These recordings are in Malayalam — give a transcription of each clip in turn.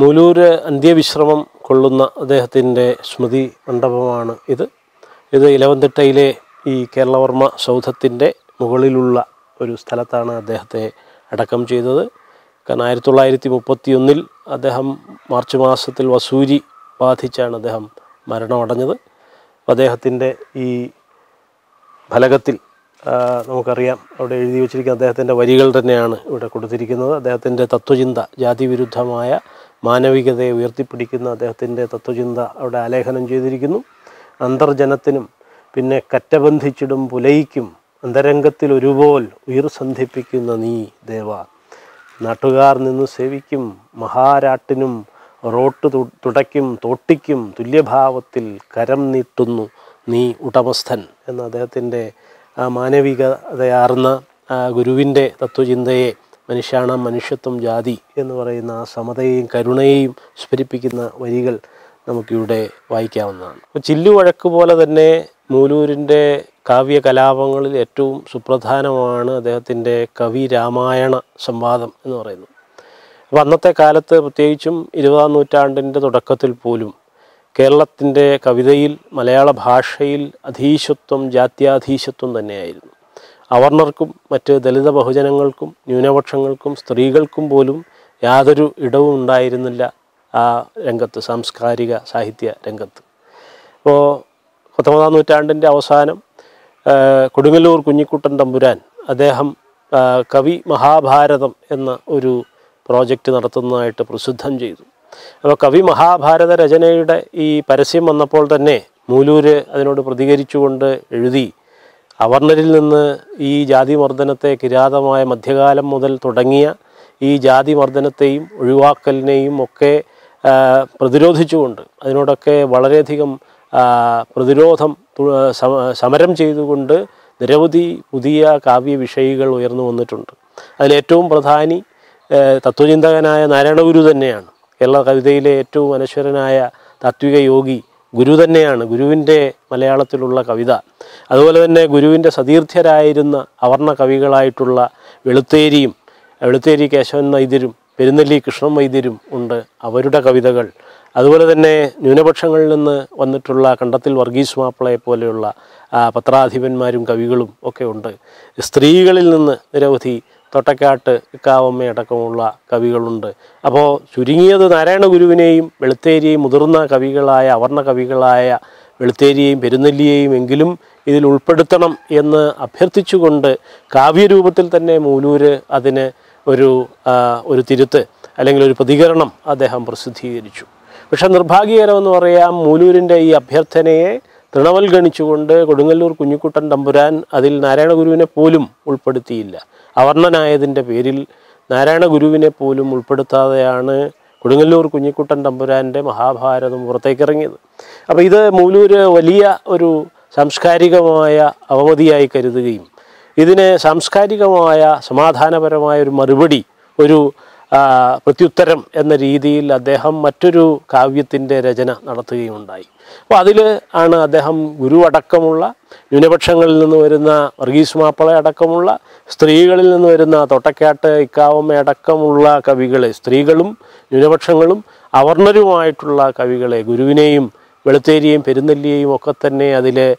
മൂലൂര് അന്ത്യവിശ്രമം കൊള്ളുന്ന അദ്ദേഹത്തിന്റെ സ്മൃതി മണ്ഡപമാണ് ഇത്. ഇത് ഇലവന്തിട്ടയിലെ ഈ കേരളവർമ്മ സൗധത്തിന്റെ മുകളിലുള്ള ഒരു സ്ഥലത്താണ് അദ്ദേഹത്തെ അടക്കം ചെയ്തത്. കാരണം ആയിരത്തി തൊള്ളായിരത്തി മുപ്പത്തി ഒന്നിൽ അദ്ദേഹം മാർച്ച് മാസത്തിൽ വസൂരി ബാധിച്ചാണ് അദ്ദേഹം മരണമടഞ്ഞത്. അദ്ദേഹത്തിന്റെ ഈ ഫലകത്തിൽ നമുക്കറിയാം അവിടെ എഴുതി വച്ചിരിക്കുന്ന അദ്ദേഹത്തിന്റെ വരികൾ തന്നെയാണ് ഇവിടെ കൊടുത്തിരിക്കുന്നത്. അദ്ദേഹത്തിന്റെ തത്വചിന്ത ജാതി വിരുദ്ധമായ മാനവികതയെ ഉയർത്തിപ്പിടിക്കുന്ന അദ്ദേഹത്തിന്റെ തത്വചിന്ത അവിടെ ആലേഖനം ചെയ്തിരിക്കുന്നു. അന്തർജനത്തിനും പിന്നെ കറ്റബന്ധിച്ചിടും പുലയിക്കും അന്തരംഗത്തിൽ ഒരുപോൽ ഉയർ സന്ധിപ്പിക്കുന്ന നീ ദേവ. നാട്ടുകാർ നിന്ന് സേവിക്കും മഹാരാട്ടിനും റോട്ട് തുടയ്ക്കും തോട്ടിക്കും തുല്യഭാവത്തിൽ കരം നീട്ടുന്നു നീ ഉടമസ്ഥൻ എന്ന അദ്ദേഹത്തിന്റെ ആ മാനവികതയാർന്ന ഗുരുവിന്റെ തത്വചിന്തയെ മനുഷ്യാണം മനുഷ്യത്വം ജാതി എന്ന് പറയുന്ന ആ സമതയെയും കരുണയെയും സ്ഫരിപ്പിക്കുന്ന വരികൾ നമുക്കിവിടെ വായിക്കാവുന്നതാണ്. അപ്പോൾ ചില്ലുവഴക്ക് പോലെ തന്നെ മൂലൂരിന്റെ കാവ്യ കലാപങ്ങളിൽ ഏറ്റവും സുപ്രധാനമാണ് അദ്ദേഹത്തിന്റെ കവി രാമായണ സംവാദം എന്ന് പറയുന്നത്. അപ്പോൾ അന്നത്തെ കാലത്ത് പ്രത്യേകിച്ചും ഇരുപതാം നൂറ്റാണ്ടിന്റെ തുടക്കത്തിൽ പോലും കേരളത്തിന്റെ കവിതയിൽ മലയാള ഭാഷയിൽ അധീശത്വം ജാത്യാധീശത്വം തന്നെയായിരുന്നു. അവർണർക്കും മറ്റ് ദളിത ബഹുജനങ്ങൾക്കും ന്യൂനപക്ഷങ്ങൾക്കും സ്ത്രീകൾക്കും പോലും യാതൊരു ഇടവും ഉണ്ടായിരുന്നില്ല ആ രംഗത്ത് സാംസ്കാരിക സാഹിത്യ രംഗത്ത്. ഇപ്പോൾ പത്തൊമ്പതാം നൂറ്റാണ്ടിന്റെ അവസാനം കൊടുങ്ങല്ലൂർ കുഞ്ഞിക്കുട്ടൻ തമ്പുരാൻ അദ്ദേഹം കവി മഹാഭാരതം എന്ന ഒരു പ്രോജക്റ്റ് നടത്തുന്നതായിട്ട് പ്രസിദ്ധം ചെയ്തു. അപ്പോൾ കവി മഹാഭാരത രചനയുടെ ഈ പരസ്യം വന്നപ്പോൾ തന്നെ മൂലൂര് അതിനോട് പ്രതികരിച്ചുകൊണ്ട് എഴുതി അവർണരിൽ നിന്ന് ഈ ജാതി മർദ്ദനത്തെ കിരാതമായ മധ്യകാലം മുതൽ തുടങ്ങിയ ഈ ജാതി മർദ്ദനത്തെയും ഒഴിവാക്കലിനെയും ഒക്കെ പ്രതിരോധിച്ചുകൊണ്ട് അതിനോടൊക്കെ വളരെയധികം പ്രതിരോധം സമരം ചെയ്തുകൊണ്ട് നിരവധി പുതിയ കാവ്യ വിഷയികൾ ഉയർന്നു വന്നിട്ടുണ്ട്. അതിലേറ്റവും പ്രധാനി തത്വചിന്തകനായ നാരായണഗുരു തന്നെയാണ്. കേരള കവിതയിലെ ഏറ്റവും അനശ്വരനായ താത്വിക യോഗി ഗുരു തന്നെയാണ് ഗുരുവിന്റെ മലയാളത്തിലുള്ള കവിത. അതുപോലെ തന്നെ ഗുരുവിന്റെ സതീർത്ഥ്യരായിരുന്ന അവർണ കവികളായിട്ടുള്ള വെളുത്തേരിയും വെളുത്തേരി കേശവൻ വൈദ്യരും പെരുന്നെല്ലി കൃഷ്ണൻ വൈദ്യരും ഉണ്ട് അവരുടെ കവിതകൾ. അതുപോലെ തന്നെ ന്യൂനപക്ഷങ്ങളിൽ നിന്ന് വന്നിട്ടുള്ള കണ്ടത്തിൽ വർഗീസ് മാപ്പിളയെ പോലെയുള്ള പത്രാധിപന്മാരും കവികളും ഒക്കെ ഉണ്ട്. സ്ത്രീകളിൽ നിന്ന് നിരവധി തൊട്ടക്കാട്ട് ഇക്കാവമ്മയടക്കമുള്ള കവികളുണ്ട്. അപ്പോൾ ചുരുങ്ങിയത് നാരായണ ഗുരുവിനെയും വെളുത്തേരിയെയും മുതിർന്ന കവികളായ അവർണ കവികളായ വെളുത്തേരിയെയും പെരുന്നെല്ലിയെയും എങ്കിലും ഇതിൽ ഉൾപ്പെടുത്തണം എന്ന് അഭ്യർത്ഥിച്ചുകൊണ്ട് കാവ്യരൂപത്തിൽ തന്നെ മൂലൂര് അതിന് ഒരു ഒരു തിരുത്ത് അല്ലെങ്കിൽ ഒരു പ്രതികരണം അദ്ദേഹം പ്രസിദ്ധീകരിച്ചു. പക്ഷെ നിർഭാഗ്യകരമെന്ന് പറയാം മൂലൂരിന്റെ ഈ അഭ്യർത്ഥനയെ തൃണവൽഗണിച്ചുകൊണ്ട് കൊടുങ്ങല്ലൂർ കുഞ്ഞിക്കുട്ടൻ തമ്പുരാൻ അതിൽ നാരായണ ഗുരുവിനെ പോലും ഉൾപ്പെടുത്തിയില്ല. അവർണനായതിന്റെ പേരിൽ നാരായണ ഗുരുവിനെ പോലും ഉൾപ്പെടുത്താതെയാണ് കൊടുങ്ങല്ലൂർ കുഞ്ഞിക്കുട്ടൻ തമ്പുരാന്റെ മഹാഭാരതം പുറത്തേക്കിറങ്ങിയത്. അപ്പോൾ ഇത് മൂലൂര് വലിയ ഒരു സാംസ്കാരികമായ അവമതിയായി കരുതുകയും ഇതിനെ സാംസ്കാരികമായ സമാധാനപരമായ ഒരു മറുപടി ഒരു പ്രത്യുത്തരം എന്ന രീതിയിൽ അദ്ദേഹം മറ്റൊരു കാവ്യത്തിന്റെ രചന നടത്തുകയുണ്ടായി. അപ്പോൾ അതിൽ ആണ് അദ്ദേഹം ഗുരു അടക്കമുള്ള ന്യൂനപക്ഷങ്ങളിൽ നിന്ന് വരുന്ന വർഗീസ് മാപ്പിള അടക്കമുള്ള സ്ത്രീകളിൽ നിന്ന് വരുന്ന തൊട്ടക്കാട്ട് ഇക്കാവമ്മ അടക്കമുള്ള കവികളെ സ്ത്രീകളും ന്യൂനപക്ഷങ്ങളും അവർണരുമായിട്ടുള്ള കവികളെ ഗുരുവിനെയും വെളുത്തേരിയെയും പെരുന്നല്ലിയെയും ഒക്കെ തന്നെ അതിൽ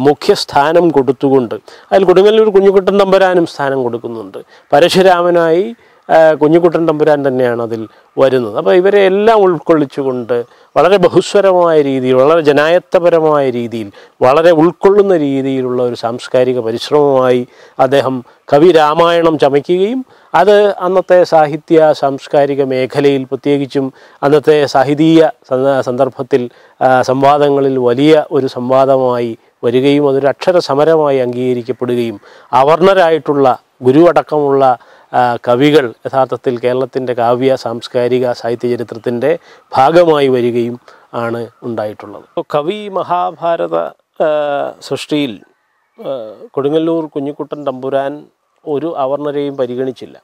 മുഖ്യസ്ഥാനം കൊടുത്തുകൊണ്ട് അതിൽ കൊടുങ്ങല്ലൂർ കുഞ്ഞുകുട്ടൻ തമ്പരാനും സ്ഥാനം കൊടുക്കുന്നുണ്ട്. പരശുരാമനായി കുഞ്ഞുകുട്ടൻ തമ്പുരാൻ തന്നെയാണ് അതിൽ വരുന്നത്. അപ്പോൾ ഇവരെ എല്ലാം ഉൾക്കൊള്ളിച്ചുകൊണ്ട് വളരെ ബഹുസ്വരമായ രീതിയിൽ വളരെ ജനായത്തപരമായ രീതിയിൽ വളരെ ഉൾക്കൊള്ളുന്ന രീതിയിലുള്ള ഒരു സാംസ്കാരിക പരിശ്രമമായി അദ്ദേഹം കവി രാമായണം ചമയ്ക്കുകയും അത് അന്നത്തെ സാഹിത്യ സാംസ്കാരിക മേഖലയിൽ പ്രത്യേകിച്ചും അന്നത്തെ സാഹിതീയ സന്ദർഭത്തിൽ സംവാദങ്ങളിൽ വലിയ ഒരു സംവാദമായി വരികയും അതൊരു അക്ഷര സമരമായി അംഗീകരിക്കപ്പെടുകയും അവർണരായിട്ടുള്ള ഗുരു അടക്കമുള്ള ആ, കവികൾ യഥാർത്ഥത്തിൽ കേരളത്തിന്റെ കാവ്യ സാംസ്കാരിക സാഹിത്യ ചരിത്രത്തിന്റെ ഭാഗമായി വരികയും ആണ് ഉണ്ടായിട്ടുള്ളത്. കവി മഹാഭാരത സൃഷ്ടിയിൽ കൊടുങ്ങല്ലൂർ കുഞ്ഞിക്കുട്ടൻ തമ്പുരാൻ ഒരു അവർണരെയും പരിഗണിച്ചില്ല.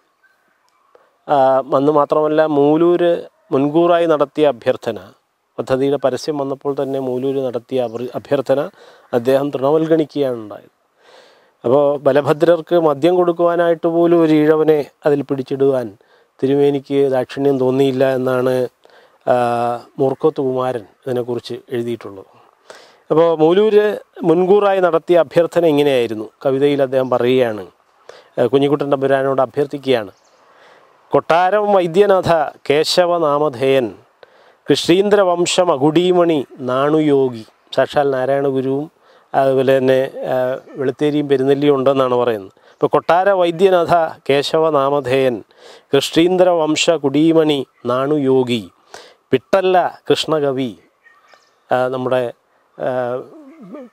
അന്ന് മാത്രമല്ല മൂലൂര് മുൻകൂറായി നടത്തിയ അഭ്യർത്ഥന പദ്ധതിയുടെ പരസ്യം വന്നപ്പോൾ തന്നെ മൂലൂര് നടത്തിയ അഭ്യർത്ഥന അദ്ദേഹം തൃണവൽഗണിക്കുകയാണ് ഉണ്ടായത്. അപ്പോൾ ബലഭദ്രർക്ക് മദ്യം കൊടുക്കുവാനായിട്ട് പോലും ഒരു ഈഴവനെ അതിൽ പിടിച്ചിടുവാൻ തിരുമേനിക്ക് ദാക്ഷിണ്യം തോന്നിയില്ല എന്നാണ് മൂർക്കോത്ത് കുമാരൻ ഇതിനെക്കുറിച്ച് എഴുതിയിട്ടുള്ളത്. അപ്പോൾ മൂലൂര് മുൻകൂറായി നടത്തിയ അഭ്യർത്ഥന ഇങ്ങനെയായിരുന്നു. കവിതയിൽ അദ്ദേഹം പറയുകയാണ് കുഞ്ഞിക്കുട്ടൻ തമ്പുരാനോട് അഭ്യർത്ഥിക്കുകയാണ് കൊട്ടാരം വൈദ്യനാഥ കേശവനാമധേയൻ കൃഷ്ണീന്ദ്രവംശം അകുടീമണി നാണുയോഗി. സാക്ഷാൽ നാരായണ ഗുരുവും അതുപോലെ തന്നെ വെളുത്തേരിയും പെരുന്നെല്ലിയും ഉണ്ടെന്നാണ് പറയുന്നത്. ഇപ്പോൾ കൊട്ടാര വൈദ്യനാഥ കേശവനാമധേയൻ കൃഷ്ണീന്ദ്രവംശ കുടീമണി നാണുയോഗി പിട്ടല്ല കൃഷ്ണകവി നമ്മുടെ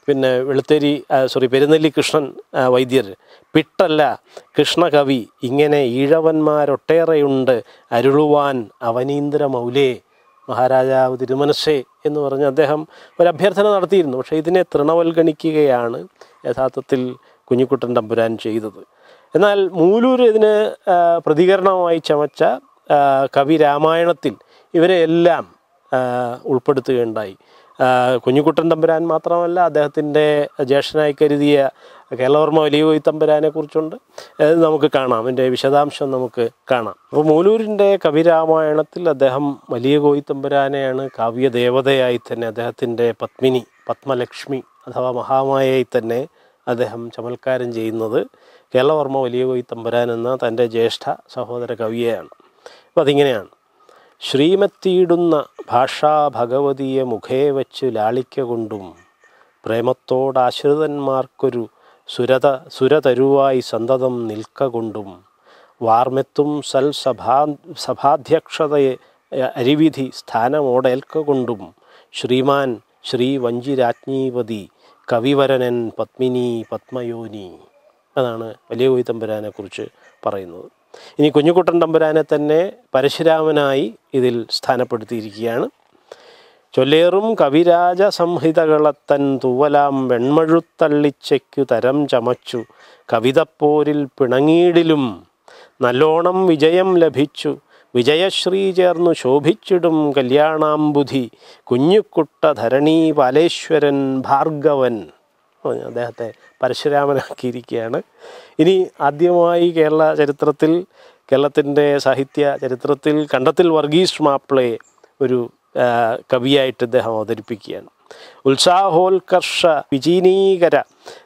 പിന്നെ വെളുത്തേരി സോറി പെരുന്നെല്ലി കൃഷ്ണൻ വൈദ്യർ പിട്ടല്ല കൃഷ്ണകവി ഇങ്ങനെ ഈഴവന്മാരൊട്ടേറെയുണ്ട് അരുളുവാൻ അവനീന്ദ്ര മൗലേ മഹാരാജാവ് തിരുമനസ്സേ എന്ന് പറഞ്ഞ് അദ്ദേഹം ഒരു അഭ്യർത്ഥന നടത്തിയിരുന്നു. പക്ഷേ ഇതിനെ തൃണവൽഗണിക്കുകയാണ് യഥാർത്ഥത്തിൽ കുഞ്ഞിക്കുട്ടൻ തമ്പുരാൻ ചെയ്തത്. എന്നാൽ മൂലൂർ ഇതിന് പ്രതികരണമായി ചമച്ച കവി രാമായണത്തിൽ ഇവരെ എല്ലാം ആ, ഉൾപ്പെടുത്തുകയുണ്ടായി. കുഞ്ഞിക്കുട്ടൻ തമ്പുരാൻ മാത്രമല്ല അദ്ദേഹത്തിന്റെ ജ്യേഷ്ഠനായി കരുതിയ കേരളവർമ്മ വലിയ കോയി തമ്പുരാനെ കുറിച്ചുണ്ട്. നമുക്ക് കാണാം. അതിന്റെ വിശദാംശം നമുക്ക് കാണാം. അപ്പോൾ മൂലൂരിന്റെ കവിരാമായണത്തിൽ അദ്ദേഹം വലിയ കോയി തമ്പുരാനെയാണ് കാവ്യദേവതയായി തന്നെ അദ്ദേഹത്തിന്റെ പത്മിനി പത്മലക്ഷ്മി അഥവാ മഹാമായയായി തന്നെ അദ്ദേഹം ചമൽക്കാരം ചെയ്യുന്നത് കേരളവർമ്മ വലിയ കോയി തമ്പുരാൻ എന്ന തന്റെ ജ്യേഷ്ഠ സഹോദര കവിയെയാണ്. അപ്പോൾ അതിങ്ങനെയാണ്. ശ്രീമത്തിയിടുന്ന ഭാഷാ ഭഗവതിയെ മുഖേ വച്ച് ലാളിക്ക കൊണ്ടും പ്രേമത്തോടാശ്രിതന്മാർക്കൊരു സുരത സുരതരുവായി സന്തതം നിൽക്ക കൊണ്ടും വാർമെത്തും സൽ സഭാ സഭാധ്യക്ഷതയെ അരിവിധി സ്ഥാനമോടേൽക്ക കൊണ്ടും ശ്രീമാൻ ശ്രീ വഞ്ചിരാജ്ഞീപതി കവിവരനൻ പത്മിനി പത്മയോനി. അതാണ് വലിയ കോയിത്തമ്പുരാനെക്കുറിച്ച് കുറിച്ച് പറയുന്നത്. ഇനി കുഞ്ഞുകുട്ടൻ തമ്പുരാനെ തന്നെ പരശുരാമനായി ഇതിൽ സ്ഥാനപ്പെടുത്തിയിരിക്കുകയാണ്. ചൊല്ലേറും കവിരാജ സംഹിതകളത്തൻ തൂവലാം വെൺമഴുത്തള്ളിച്ചയ്ക്കു തരം ചമച്ചു. കവിതപ്പോരിൽ പിണങ്ങീടിലും നല്ലോണം വിജയം ലഭിച്ചു. വിജയശ്രീ ചേർന്നു ശോഭിച്ചിടും കല്യാണാംബുധി. കുഞ്ഞുക്കുട്ട ധരണീ പാലേശ്വരൻ ഭാർഗവൻ അദ്ദേഹത്തെ പരശുരാമനാക്കിയിരിക്കുകയാണ്. ഇനി ആദ്യമായി കേരള ചരിത്രത്തിൽ കേരളത്തിന്റെ സാഹിത്യ ചരിത്രത്തിൽ കണ്ടത്തിൽ വർഗീസ് മാപ്പിളയെ ഒരു കവിയായിട്ട് അദ്ദേഹം അവതരിപ്പിക്കുകയാണ്. ഉത്സാഹോത്കർഷ വിജീനീകര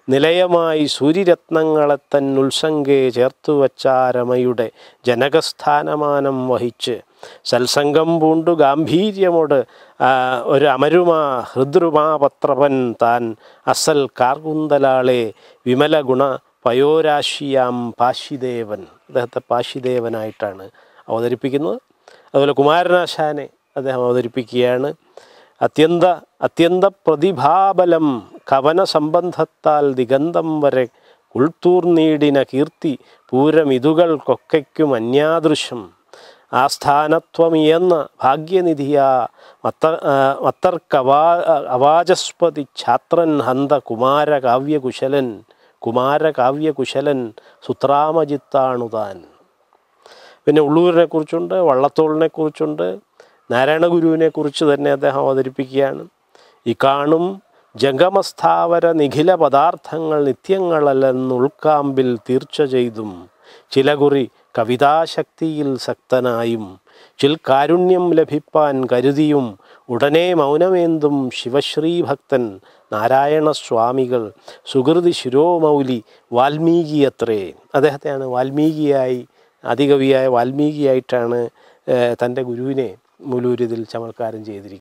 നിലയമായി സൂര്യരത്നങ്ങളെ തൻ ഉത്സംഗെ ചേർത്തുവച്ചാരമയുടെ ജനകസ്ഥാനമാനം വഹിച്ച് സത്സംഗം പൂണ്ടു ഗാംഭീര്യമോട് ഒരു അമരുമാ ഹൃദ്രുമാപത്രപൻ താൻ അസൽ കാർകുന്തലാളെ വിമല ഗുണ പയോരാശിയാം പാശിദേവൻ. അദ്ദേഹത്തെ പാശിദേവനായിട്ടാണ് അവതരിപ്പിക്കുന്നത്. അതുപോലെ കുമാരനാശാനെ അദ്ദേഹം അവതരിപ്പിക്കുകയാണ്. അത്യന്ത അത്യന്ത പ്രതിഭാബലം കവന സംബന്ധത്താൽ ദിഗന്തം വരെ ഉൾത്തൂർന്നീടിന കീർത്തി പൂരമിതുകൾക്കൊക്കയ്ക്കും അന്യാദൃശം ആസ്ഥാനത്വമിയെന്ന ഭാഗ്യനിധിയാ മത്ത മത്തർക്കവാ അവാചസ്പതി ഛാത്രൻ ഹന്ത കുമാരകാവ്യകുശലൻ കുമാരകാവ്യകുശലൻ സുത്രാമജിത്താണുതാൻ. പിന്നെ ഉള്ളൂരിനെ കുറിച്ചുണ്ട് വള്ളത്തോളിനെ ഗുരുവിനെ കുറിച്ച് തന്നെ അദ്ദേഹം അവതരിപ്പിക്കുകയാണ്. ഈ കാണും ജംഗമസ്ഥാവര നിഖില പദാർത്ഥങ്ങൾ നിത്യങ്ങളല്ലെന്ന് ഉൾക്കാമ്പിൽ തീർച്ച ചെയ്തും ചില കുറി കവിതാശക്തിയിൽ സക്തനായും ചിൽ കാരുണ്യം ലഭിപ്പാൻ കരുതിയും ഉടനെ മൗനമേന്തും ശിവശ്രീഭക്തൻ നാരായണ സ്വാമികൾ സുഹൃതി ശിരോമൗലി വാൽമീകി അത്രേ അദ്ദേഹത്തെയാണ് വാൽമീകിയായി അതികവിയായ വാൽമീകിയായിട്ടാണ് തന്റെ ഗുരുവിനെ മൂലൂരിതിൽ ചമൽക്കാരം ചെയ്തിരിക്കുന്നത്